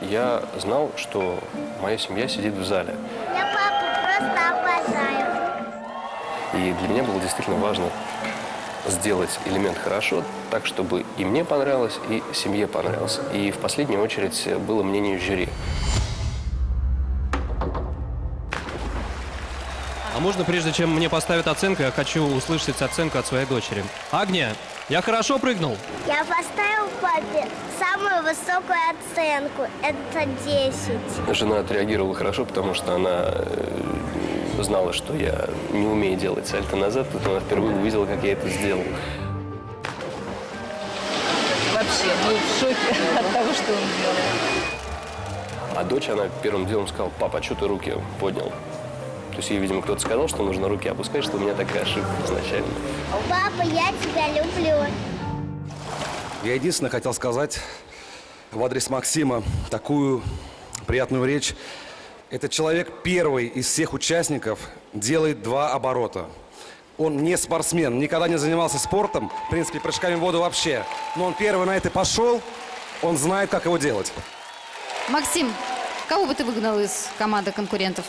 я знал, что моя семья сидит в зале. Я папу просто обожаю. И для меня было действительно важно сделать элемент хорошо, так, чтобы и мне понравилось, и семье понравилось. И в последнюю очередь было мнение жюри. А можно, прежде чем мне поставят оценку, я хочу услышать оценку от своей дочери. Агния, я хорошо прыгнул? Я поставил папе самую высокую оценку. Это 10. Жена отреагировала хорошо, потому что она э, знала, что я не умею делать сальто назад, поэтому она впервые увидела, как я это сделал. Вообще, мы в шоке от того, что он делает. А дочь, она первым делом сказала, папа, а что ты руки поднял? То есть ей, видимо, кто-то сказал, что нужно руки опускать, что у меня такая ошибка изначально. Папа, я тебя люблю. Я единственное хотел сказать в адрес Максима такую приятную речь. Этот человек первый из всех участников делает два оборота. Он не спортсмен, никогда не занимался спортом, в принципе, прыжками в воду вообще. Но он первый на это пошел, он знает, как его делать. Максим, кого бы ты выгнал из команды конкурентов?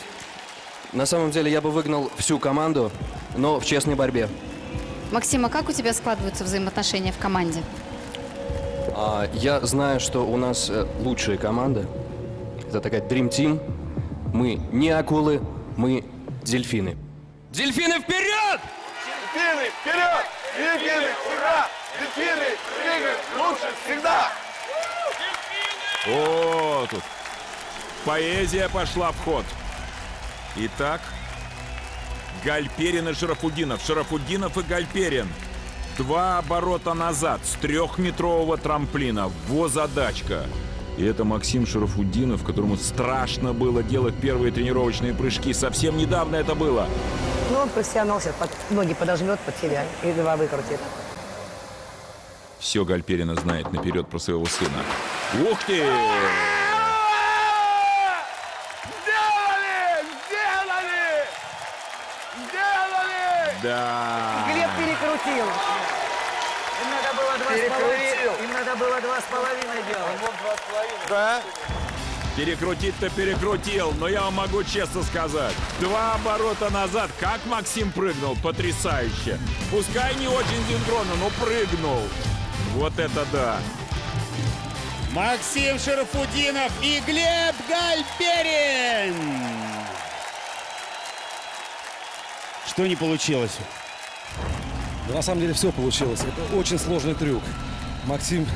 На самом деле я бы выгнал всю команду, но в честной борьбе. Максим, а как у тебя складываются взаимоотношения в команде? А, я знаю, что у нас э, лучшая команда. Это такая Dream Team. Мы не акулы, мы дельфины. Дельфины вперед! Дельфины, вперед! Дельфины, ура! Дельфины, двигают лучше всегда! О, тут поэзия пошла в ход. Итак, Гальперин и Шарафудинов. Шарафудинов и Гальперин. Два оборота назад с трехметрового трамплина. Во задачка. И это Максим Шарафудинов, которому страшно было делать первые тренировочные прыжки. Совсем недавно это было. Ну, он профессионал сейчас под, ноги подожмет под себя и два выкрутит. Все Гальперина знает наперед про своего сына. Ух ты! Да. Глеб перекрутил. Им надо было два с половиной. Им надо было два с половиной делать. Да? Перекрутить-то перекрутил, но я вам могу честно сказать. Два оборота назад, как Максим прыгнул, потрясающе. Пускай не очень синхронно, но прыгнул. Вот это да. Максим Шарафудинов и Глеб Гальперин. Что не получилось? Но на самом деле все получилось. Это очень сложный трюк. Максим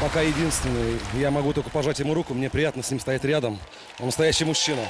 пока единственный. Я могу только пожать ему руку. Мне приятно с ним стоять рядом. Он настоящий мужчина.